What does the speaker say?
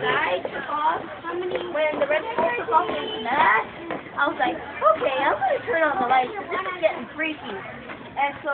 guy took when the red guy took off I was like, okay, I'm going to turn on the lights. This is getting freaky. And so,